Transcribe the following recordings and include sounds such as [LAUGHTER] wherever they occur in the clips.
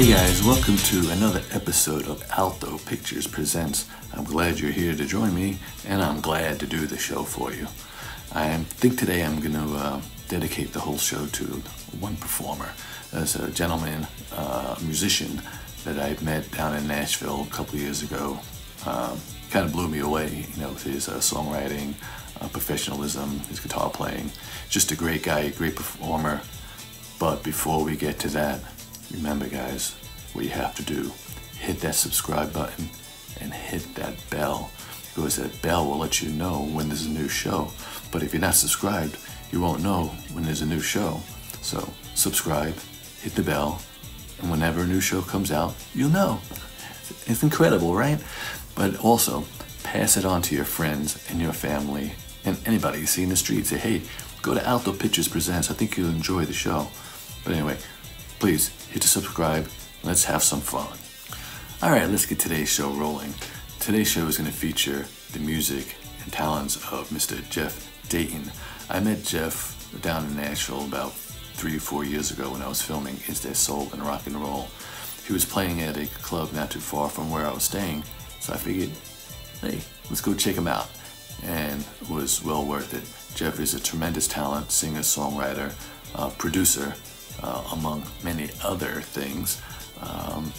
Hey guys, welcome to another episode of Alto Pictures Presents. I'm glad you're here to join me, and I'm glad to do the show for you. I think today I'm going to uh, dedicate the whole show to one performer. There's a gentleman, uh, musician that I met down in Nashville a couple years ago. Um, kind of blew me away, you know, with his uh, songwriting, uh, professionalism, his guitar playing. Just a great guy, a great performer. But before we get to that, remember guys, what you have to do, hit that subscribe button and hit that bell because that bell will let you know when there's a new show. But if you're not subscribed, you won't know when there's a new show. So subscribe, hit the bell, and whenever a new show comes out, you'll know. It's incredible, right? But also, pass it on to your friends and your family and anybody you see in the street. Say, hey, go to Alto Pictures Presents. I think you'll enjoy the show. But anyway, please hit the subscribe. Let's have some fun. All right, let's get today's show rolling. Today's show is going to feature the music and talents of Mr. Jeff Dayton. I met Jeff down in Nashville about three or four years ago when I was filming Is There Soul and Rock and Roll. He was playing at a club not too far from where I was staying, so I figured, hey, let's go check him out. And it was well worth it. Jeff is a tremendous talent, singer, songwriter, uh, producer, uh, among many other things. Um,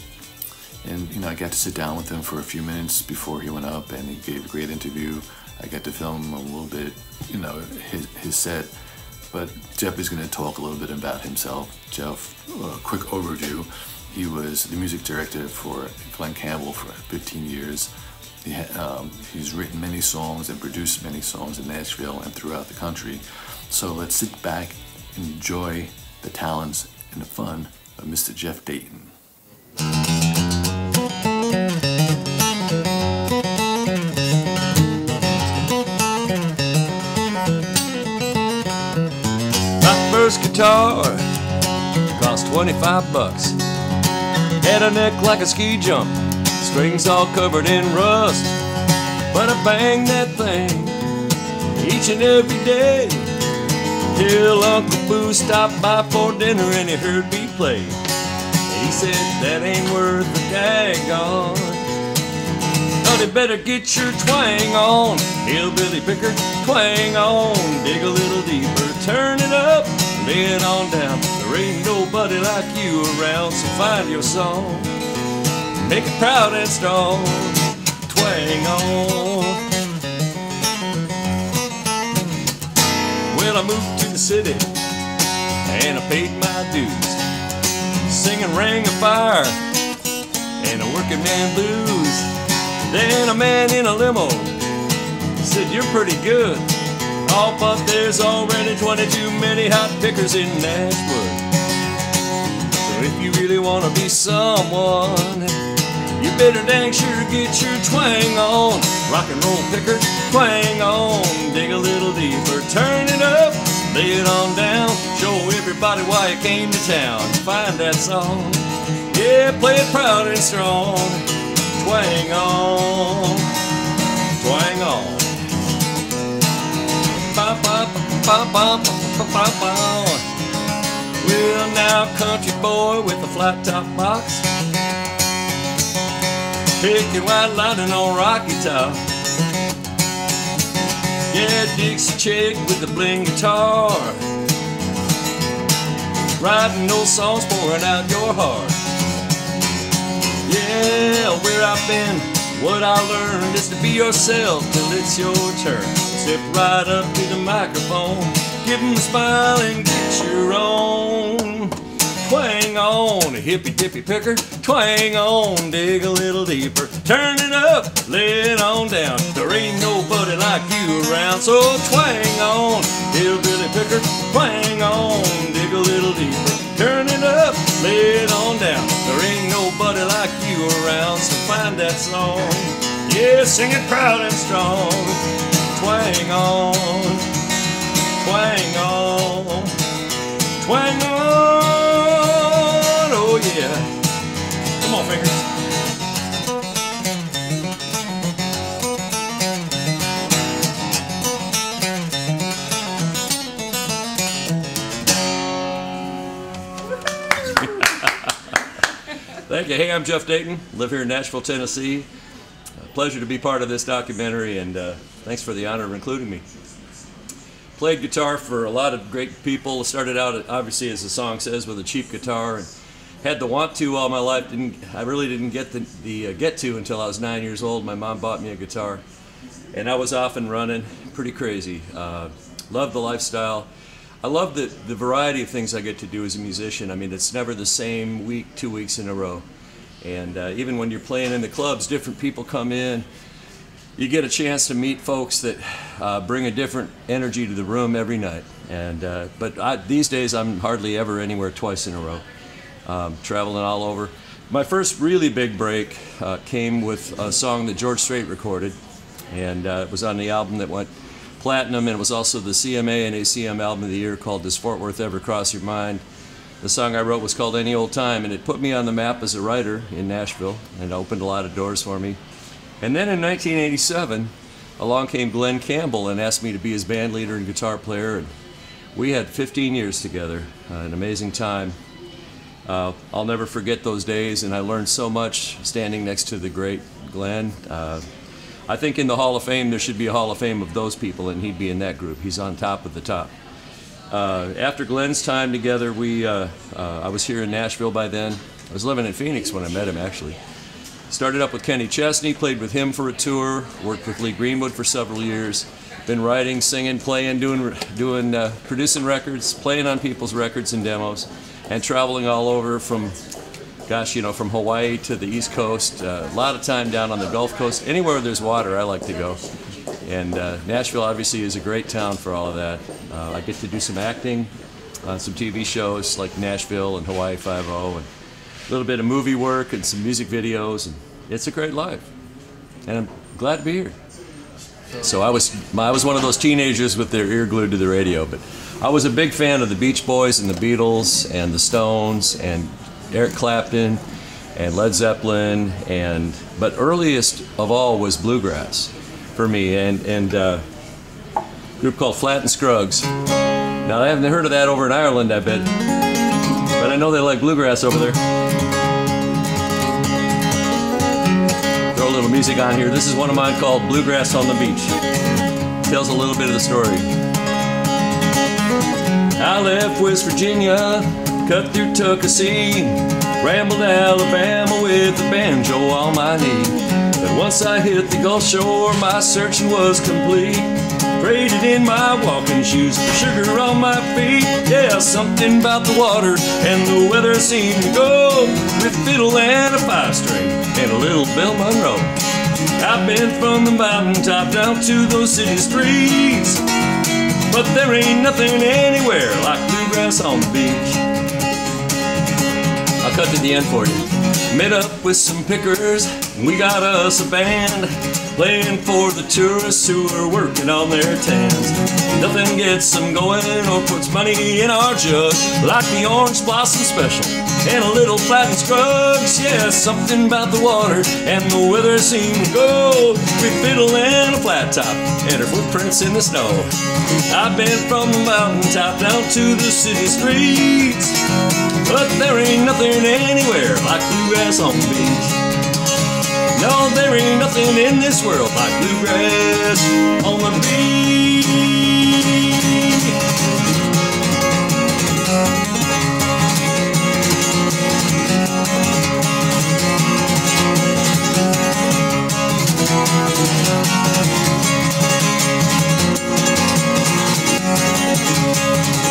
and you know, I got to sit down with him for a few minutes before he went up, and he gave a great interview. I got to film a little bit, you know, his, his set. But Jeff is going to talk a little bit about himself. Jeff, a quick overview. He was the music director for Glen Campbell for 15 years. He um, he's written many songs and produced many songs in Nashville and throughout the country. So let's sit back and enjoy the talents and the fun of Mr. Jeff Dayton. My first guitar cost 25 bucks. Had a neck like a ski jump, strings all covered in rust. But I banged that thing each and every day till Uncle Boo stopped by for dinner and he heard me play. He said, That ain't worth a daggone. Honey, better get your twang on. Hillbilly picker, twang on. Dig a little deeper, turn it up, lay it on down. There ain't nobody like you around, so find your song. Make it proud and strong. Twang on. Well, I moved city and I paid my dues. Singing Ring of Fire and a working man blues. Then a man in a limo said, You're pretty good. Oh, but there's already 22 many hot pickers in Nashwood. So if you really want to be someone, you better dang sure get your twang on. Rock and roll picker, twang on. Dig a little deeper, turn it up, lay it on down. Show everybody why you came to town. Find that song. Yeah, play it proud and strong. Twang on, twang on. Ba, ba, ba, ba, ba, ba, ba. Well, now, country boy with a flat top box. Picking white lightning on Rocky Top. Yeah, Dixie chick with the bling guitar. Writing those songs, pouring out your heart. Yeah, where I've been, what I learned is to be yourself till it's your turn. Step right up to the microphone, give 'em a smile and get your own. Twang on, hippy dippy picker, twang on, dig a little deeper, turn it up, lay it on down. There ain't nobody like you around, so twang on, hillbilly picker, twang on, dig a little deeper, turn it up, lay it on down. There ain't nobody like you around, so find that song. Yeah, sing it proud and strong. Twang on, twang on, twang on. Oh yeah. Come on, fingers. [LAUGHS] Thank you. Hey, I'm Jeff Dayton. Live here in Nashville, Tennessee. A pleasure to be part of this documentary, and uh, thanks for the honor of including me. Played guitar for a lot of great people. Started out, obviously, as the song says, with a cheap guitar, and had the want to all my life. Didn't I really didn't get the, the uh, get to until I was nine years old. My mom bought me a guitar, and I was off and running, pretty crazy. Uh, loved the lifestyle. I love the, the variety of things I get to do as a musician. I mean, it's never the same week, two weeks in a row. And uh, even when you're playing in the clubs, different people come in. You get a chance to meet folks that uh, bring a different energy to the room every night. And uh, but I, these days, I'm hardly ever anywhere twice in a row, um, traveling all over. My first really big break uh, came with a song that George Strait recorded, and uh, it was on the album that went platinum, and it was also the CMA and ACM album of the year called Does Fort Worth Ever Cross Your Mind? The song I wrote was called Any Old Time, and it put me on the map as a writer in Nashville and opened a lot of doors for me. And then in 1987, along came Glen Campbell and asked me to be his band leader and guitar player, and we had 15 years together, uh, an amazing time. Uh, I'll never forget those days, and I learned so much standing next to the great Glen. Uh, I think in the Hall of Fame there should be a Hall of Fame of those people, and he'd be in that group. He's on top of the top. Uh, after Glen's time together, we uh, uh, I was here in Nashville by then. I was living in Phoenix when I met him, actually. Started up with Kenny Chesney, played with him for a tour, worked with Lee Greenwood for several years. Been writing, singing, playing, doing, doing, uh, producing records, playing on people's records and demos, and traveling all over from gosh, you know, from Hawaii to the East Coast, uh, a lot of time down on the Gulf Coast. Anywhere there's water, I like to go. And uh, Nashville obviously is a great town for all of that. Uh, I get to do some acting on some TV shows like Nashville and Hawaii Five-O, and a little bit of movie work and some music videos, and it's a great life. And I'm glad to be here. So I was, I was one of those teenagers with their ear glued to the radio, but I was a big fan of the Beach Boys and the Beatles and the Stones and Eric Clapton and Led Zeppelin, and but earliest of all was bluegrass for me, and and uh, a group called Flatt and Scruggs. Now I haven't heard of that over in Ireland, I bet, but I know they like bluegrass over there. Throw a little music on here. This is one of mine called Bluegrass on the Beach. Tells a little bit of the story. I left West Virginia cut through Tuckasee, rambled Alabama with a banjo on my knee. But once I hit the Gulf Shore, my searching was complete. Traded in my walking shoes for sugar on my feet. Yeah, something about the water and the weather seemed to go with fiddle and a five string and a little Bill Monroe. I've been from the mountaintop down to those city streets. But there ain't nothing anywhere like bluegrass on the beach. I'll cut to the end for you. Met up with some pickers, we got us a band playing for the tourists who are working on their tans. Nothing gets them going or puts money in our jug like the Orange Blossom Special and a little Flatt and Scruggs. Yeah, something about the water and the weather seemed to go with fiddle in a flat top and her footprints in the snow. I've been from the mountaintop down to the city streets, but there ain't nothing anywhere like bluegrass on the beach. No, there ain't nothing in this world like bluegrass on the beach. if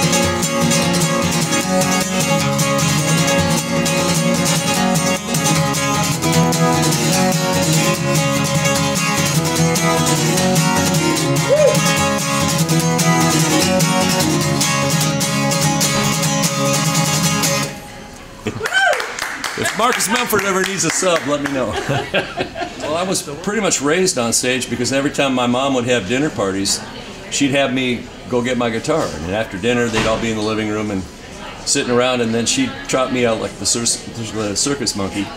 Marcus Mumford ever needs a sub, let me know. well, I was pretty much raised on stage because every time my mom would have dinner parties, she'd have me go get my guitar. And after dinner, they'd all be in the living room and sitting around, and then she'd trot me out like the, the circus monkey,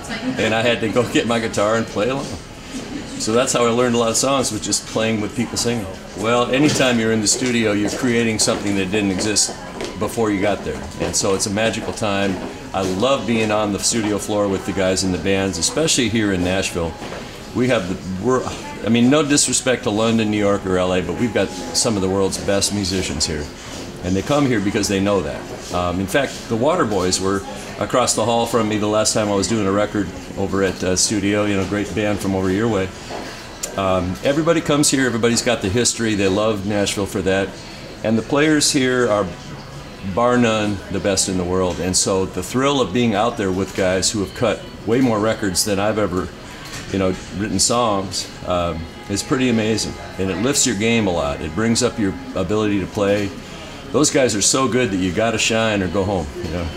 and I had to go get my guitar and play along. So that's how I learned a lot of songs, was just playing with people singing. Well, anytime you're in the studio, you're creating something that didn't exist before you got there. And so it's a magical time. I love being on the studio floor with the guys in the bands, especially here in Nashville. We have the we're I mean no disrespect to London, New York, or LA, but we've got some of the world's best musicians here, and they come here because they know that. Um, in fact, the Waterboys were across the hall from me the last time I was doing a record over at uh, Studio. You know, great band from over your way. Um, everybody comes here. Everybody's got the history. They love Nashville for that, and the players here are bar none, the best in the world. And so the thrill of being out there with guys who have cut way more records than I've ever, you know, written songs um, is pretty amazing. And it lifts your game a lot. It brings up your ability to play. Those guys are so good that you got to shine or go home. You know.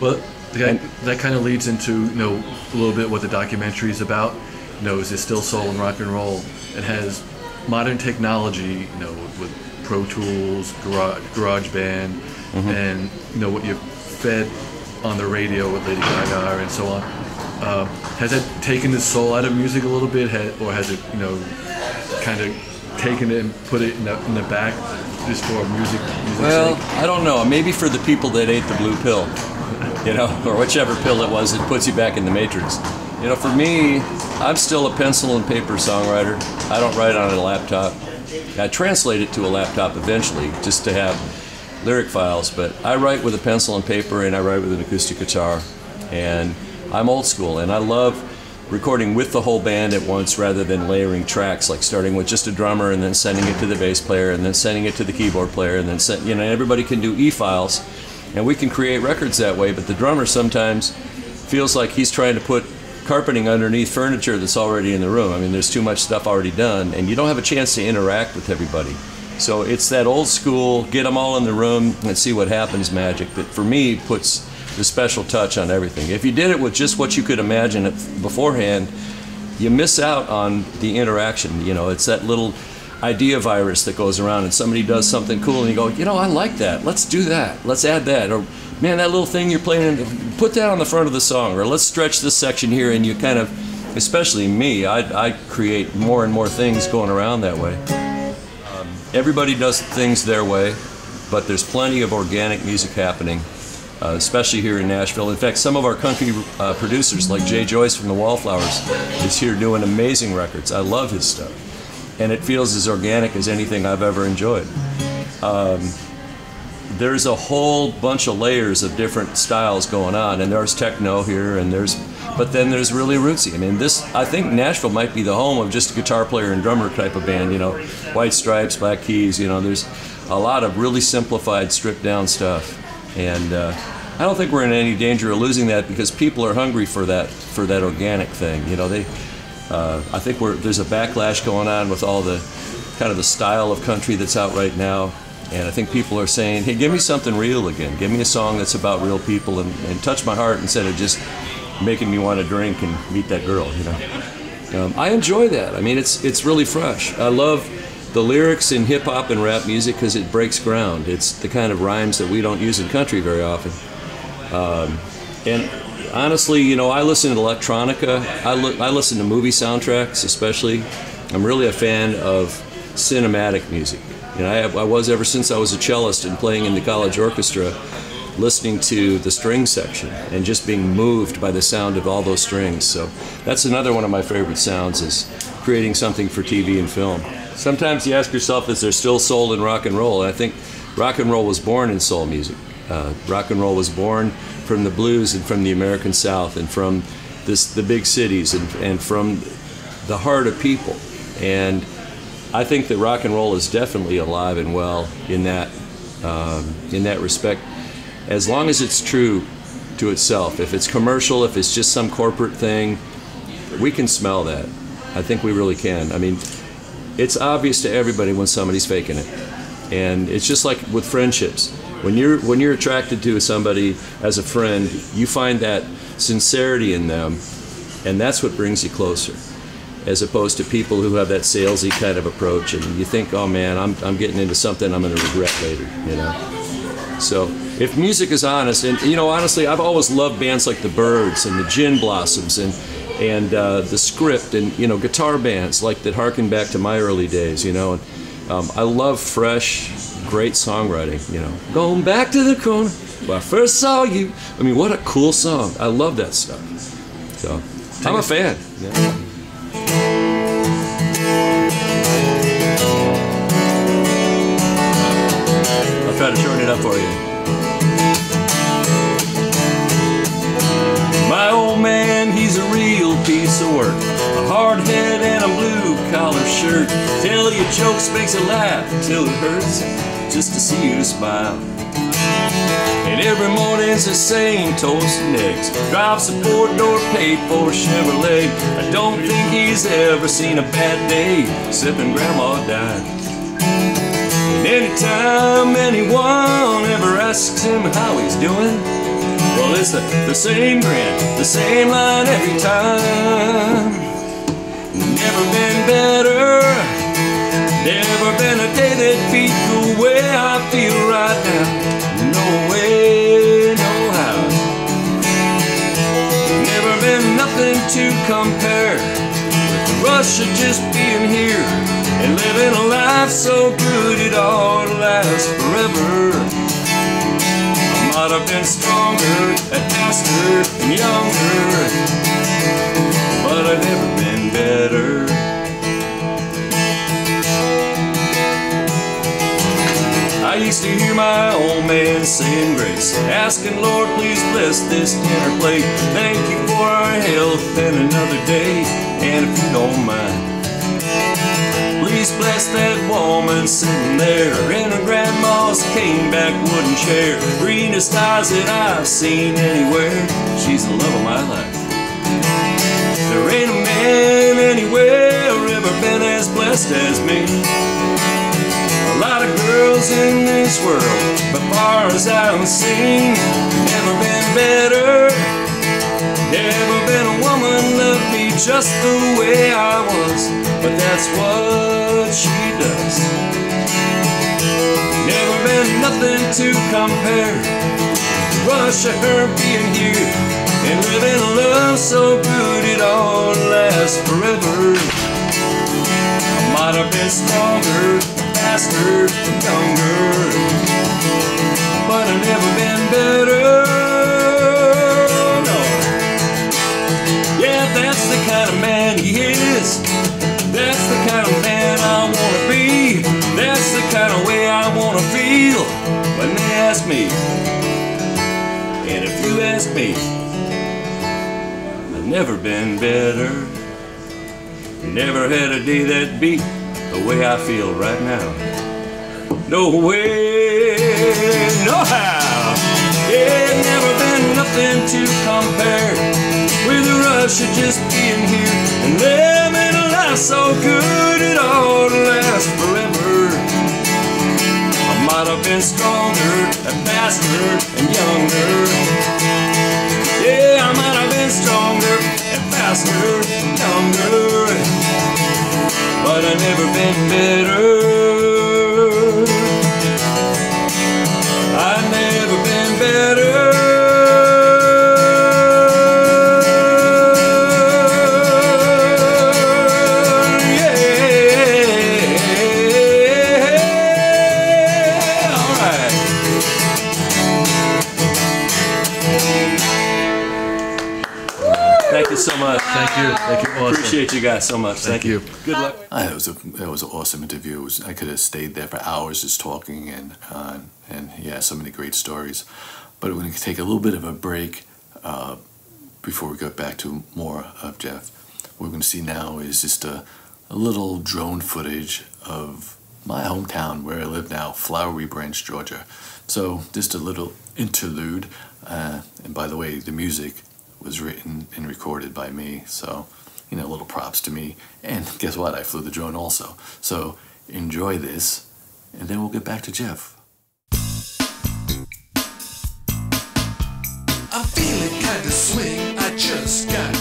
Well, that, that kind of leads into you know a little bit what the documentary is about. You know, is it still soul and rock and roll? It has modern technology, you know, with Pro Tools, Garage, garage Band, mm-hmm. and you know what you fed on the radio with Lady Gaga and so on. Uh, has it taken the soul out of music a little bit, or has it you know kind of taken it and put it in the, in the back just for music? music well, sake? I don't know. Maybe for the people that ate the blue pill, [LAUGHS] you know, or whichever pill it was that puts you back in the matrix. You know, for me, I'm still a pencil and paper songwriter. I don't write on a laptop. I translate it to a laptop eventually just to have lyric files, but I write with a pencil and paper and I write with an acoustic guitar. And I'm old school and I love recording with the whole band at once rather than layering tracks, like starting with just a drummer and then sending it to the bass player and then sending it to the keyboard player and then send, you know, everybody can do E files and we can create records that way, but the drummer sometimes feels like he's trying to put carpeting underneath furniture that's already in the room. I mean, there's too much stuff already done and you don't have a chance to interact with everybody. So it's that old school, get them all in the room and see what happens magic that for me puts the special touch on everything. If you did it with just what you could imagine beforehand, you miss out on the interaction. You know, it's that little idea virus that goes around and somebody does something cool and you go, you know, I like that. Let's do that. Let's add that. Or, man, that little thing you're playing, put that on the front of the song. Or let's stretch this section here and you kind of, especially me, I, I create more and more things going around that way. Everybody does things their way, but there's plenty of organic music happening, uh, especially here in Nashville. In fact, some of our country uh, producers, like Jay Joyce from the Wallflowers, is here doing amazing records. I love his stuff. And it feels as organic as anything I've ever enjoyed. Um, there's a whole bunch of layers of different styles going on, and there's techno here, and there's but then there's really rootsy. I mean, this I think Nashville might be the home of just a guitar player and drummer type of band. You know, White Stripes, Black Keys. You know, there's a lot of really simplified, stripped down stuff, and uh, I don't think we're in any danger of losing that because people are hungry for that for that organic thing. You know, they. Uh, I think there's a backlash going on with all the kind of the style of country that's out right now. And I think people are saying, hey, give me something real again. Give me a song that's about real people and, and touch my heart instead of just making me want to drink and meet that girl. You know, um, I enjoy that. I mean, it's it's really fresh. I love the lyrics in hip hop and rap music because it breaks ground. It's the kind of rhymes that we don't use in country very often. Um, and honestly, you know, I listen to electronica. I, li- I listen to movie soundtracks, especially. I'm really a fan of cinematic music. I, I was ever since I was a cellist and playing in the college orchestra listening to the string section and just being moved by the sound of all those strings. So that's another one of my favorite sounds is creating something for TV and film. Sometimes you ask yourself, is there still soul in rock and roll? And I think rock and roll was born in soul music. Uh, rock and roll was born from the blues and from the American South and from this, the big cities and, and from the heart of people. And I think that rock and roll is definitely alive and well in that um, in that respect as long as it's true to itself. If it's commercial, if it's just some corporate thing, we can smell that. I think we really can. I mean, it's obvious to everybody when somebody's faking it. And it's just like with friendships. When you're when you're attracted to somebody as a friend, you find that sincerity in them, and that's what brings you closer. As opposed to people who have that salesy kind of approach, and you think, "Oh man, I'm I'm getting into something I'm going to regret later," you know. So if music is honest, and you know, honestly, I've always loved bands like the Byrds and the Gin Blossoms and and uh, the Script and you know guitar bands like that harken back to my early days. You know, and um, I love fresh, great songwriting. You know, going back to the corner. When I first saw you, I mean, what a cool song. I love that stuff. So, I'm a fan. Yeah. It up for you. My old man, he's a real piece of work. A hard head and a blue collar shirt. Tell you jokes, makes you laugh till it hurts just to see you smile. And every morning's the same toast and eggs. Drive support door paid for Chevrolet. I don't think he's ever seen a bad day when Grandma died. Anytime anyone ever asks him how he's doing, well, it's the, the same grin, the same line every time. Never been better, never been a day that beat the way I feel right now. No way, no how. Never been nothing to compare with the rush of just being here and living a life so good it ought to last forever. I might have been stronger and faster and younger, but I've never been better. I used to hear my old man saying grace, asking Lord, please bless this dinner plate. Thank you for our health and another day, and if you don't mind. Please bless that woman sitting there in her grandma's cane back wooden chair. Greenest eyes that I've seen anywhere. She's the love of my life. There ain't a man anywhere ever been as blessed as me. A lot of girls in this world, but far as I've seen, never been better. Never been a woman loved me just the way I was, but that's what she does. Never been nothing to compare. The rush of her being here and living love so good it all lasts forever. I might have been stronger, faster, younger, but I've never been better. Ask me. And if you ask me, I've never been better. Never had a day that beat the way I feel right now. No way, no how. Yeah, never been nothing to compare with the rush of just being here and living a life so good it ought to last forever. I might have been stronger and faster and younger. Yeah, I might have been stronger and faster and younger, but I've never been better. You guys so much. Thank you. Good luck. I, it was a it was an awesome interview. Was, I could have stayed there for hours just talking and uh, and yeah, so many great stories. But we're going to take a little bit of a break uh, before we get back to more of Jeff. What we're going to see now is just a, a little drone footage of my hometown where I live now, Flowery Branch, Georgia. So just a little interlude. Uh, and by the way, the music was written and recorded by me. So you know, little props to me. And guess what? I flew the drone also. So enjoy this, and then we'll get back to Jeff. I'm feeling kinda swing, I just got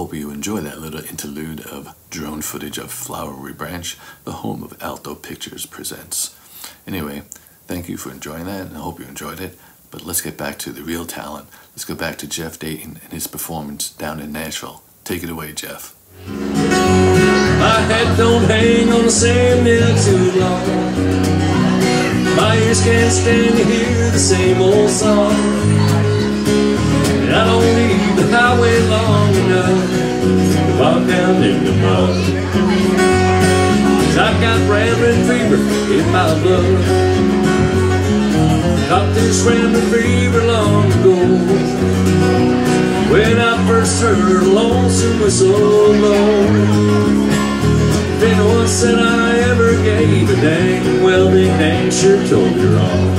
hope you enjoy that little interlude of drone footage of Flowery Branch, the home of Alto Pictures Presents. Anyway, thank you for enjoying that, and I hope you enjoyed it. But let's get back to the real talent. Let's go back to Jeff Dayton and his performance down in Nashville. Take it away, Jeff. My head don't hang on the same nail too long. My ears can't stand to hear the same old song. And I don't the highway down in the mud. Cause I've got rambling fever in my blood. Caught this rambling fever long ago. When I first heard lonesome whistle blow If anyone said I ever gave a dang Well, they dang told me wrong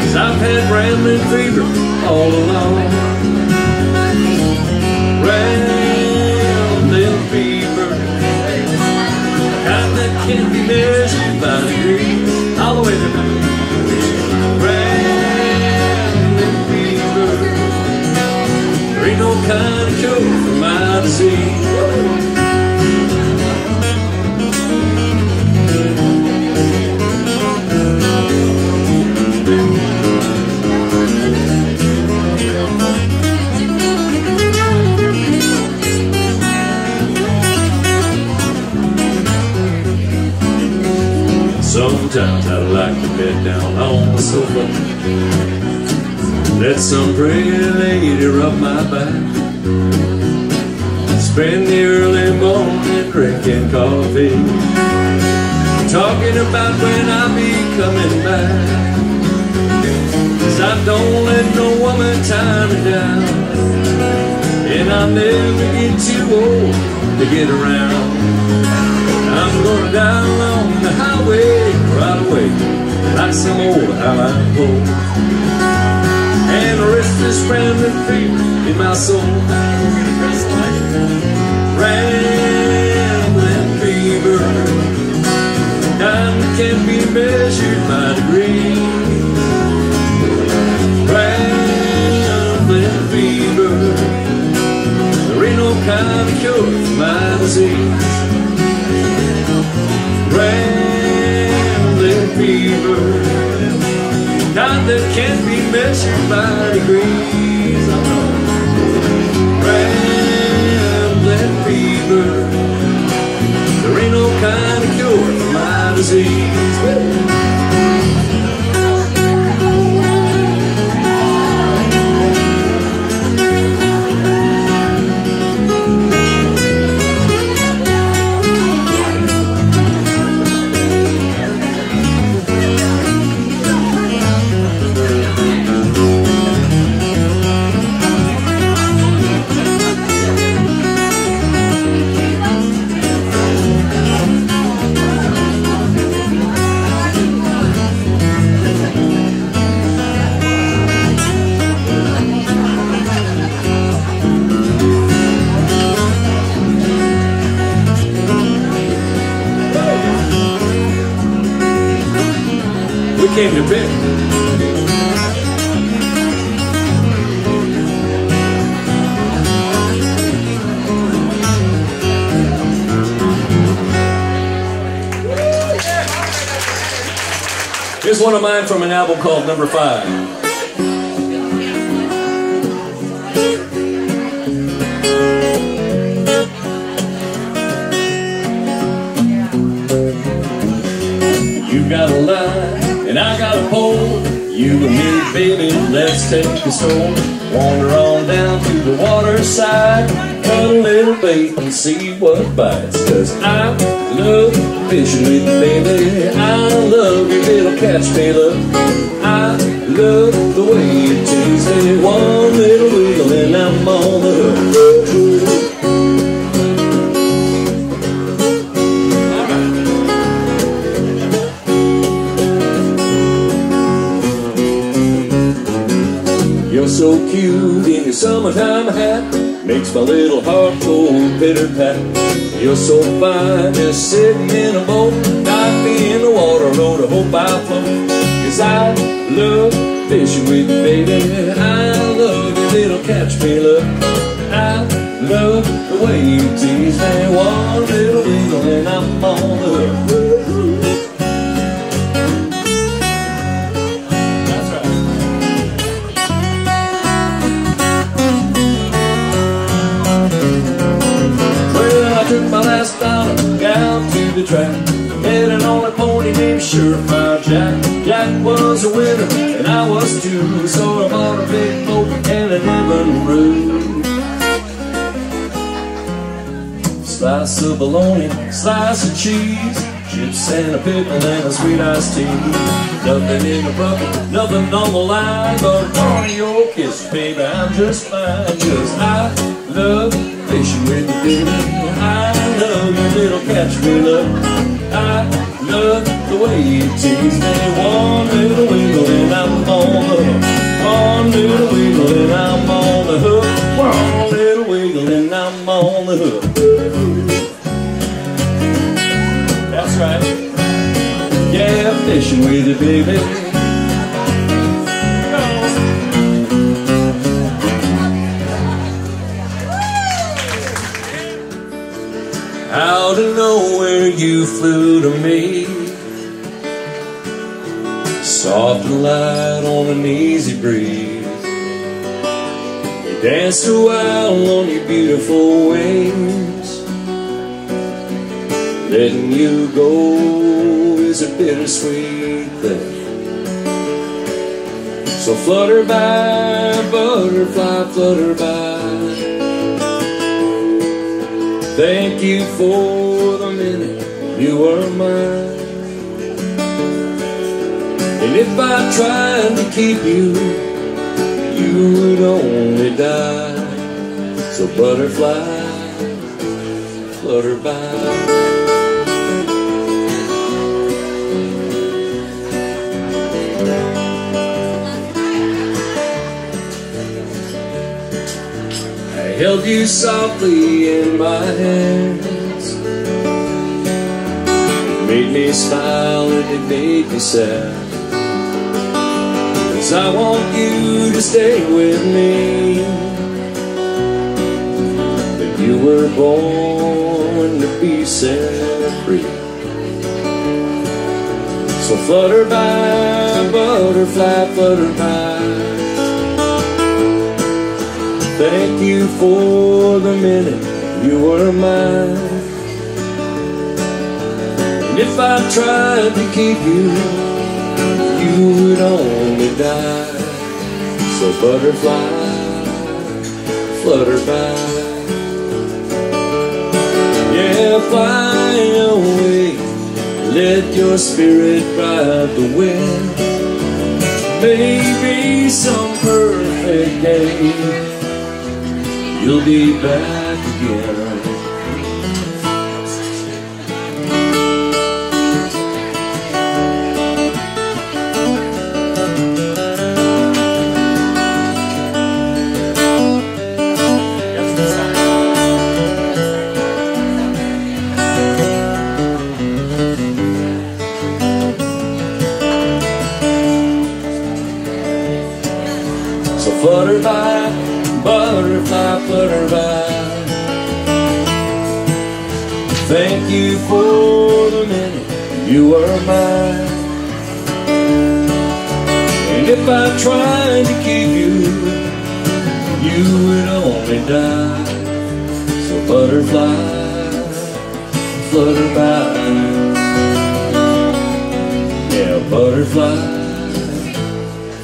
Cause I've had rambling fever all along kind of cure for my disease. Sometimes I'd like to bed down on the sofa let some pretty lady rub my back. Spend the early morning drinking coffee. Talking about when I'll be coming back. Cause I don't let no woman tie me down. And I'll never get too old to get around. I'm gonna die along the highway right away. Like some old highline pole and the rest is rambling fever in my soul. Rambling fever, time can't be measured by degrees. Rambling fever, there ain't no kind of cure for my disease. Rambling fever kind that can't be measured by degrees. I know. Rambling fever. There ain't no kind of cure for my disease. Here's one of mine from an album called Number Five. You got a line and I got a pole. You and me, baby, let's take a stroll. Wander on down to the waterside. A little bait and see what bites. Cause I love fishing with you, baby. I love your little catch look. I love the way you tease me. One little wiggle and I'm on the hook. You're so cute in your summertime hat Makes my little heart go pitter pat. You're so fine just sitting in a boat Knock me in the water, Lord, I hope I float Cause I love fishing with you, baby. I love your little catch me look I love the way you tease me. One little wiggle and I'm on Surefire Jack. Jack was a winner and I was too. So I bought a big boat and a Evinrude. Slice of bologna, slice of cheese, chips and a pickle and a sweet iced tea. Nothing in the bucket, nothing on the line, but on your kiss, baby, I'm just fine. Cause I love fishing with you, baby. I love your little catch me love. I love the way you tease Danced a while on your beautiful wings. Letting you go is a bittersweet thing. So flutter by, butterfly, flutter by. Thank you for the minute you were mine. And if I tried to keep you, you would only die. So butterfly, flutter by. I held you softly in my hands. It made me smile and it made me sad. Cause I want you to stay with me. But you were born to be set free. So flutter by, butterfly, flutter by. Thank you for the minute you were mine. And if I tried to keep you, you would only die. So butterfly, flutter by. Yeah, fly away. Let your spirit ride the wind. Maybe some perfect day you'll be back again. Tried to keep you, you would only die. So butterfly, flutter by. Yeah, butterfly,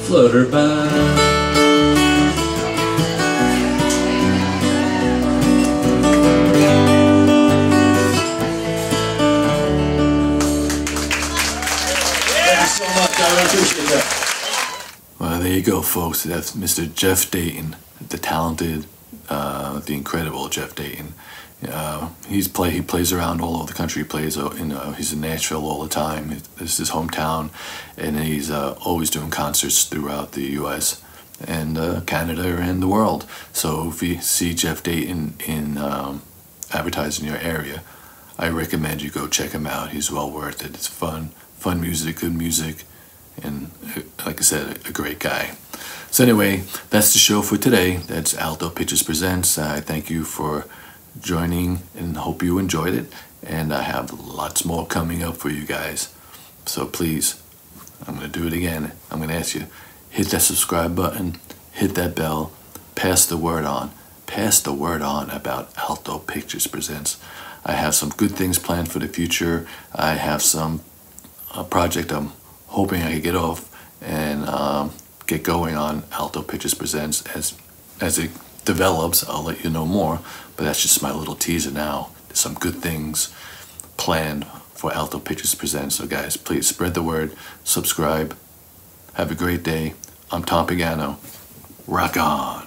flutter by. Go, folks. That's Mr. Jeff Dayton, the talented, uh, the incredible Jeff Dayton. Uh, he's play. He plays around all over the country. He plays. uh, In, uh, he's in Nashville all the time. This is his hometown, and he's uh, always doing concerts throughout the U.S. and uh, Canada and the world. So if you see Jeff Dayton in um, advertising your area, I recommend you go check him out. He's well worth it. It's fun, fun music, good music, and like I said, a great guy. So anyway, that's the show for today. That's Alto Pictures Presents. I thank you for joining and hope you enjoyed it. And I have lots more coming up for you guys. So please, I'm going to do it again. I'm going to ask you hit that subscribe button, hit that bell, pass the word on. Pass the word on about Alto Pictures Presents. I have some good things planned for the future. I have some a project I'm hoping I can get off and um, get going on Alto Pictures Presents as as it develops. I'll let you know more, but that's just my little teaser now. There's some good things planned for Alto Pictures Presents. So guys, please spread the word, subscribe. Have a great day. I'm Tom Pagano. Rock on.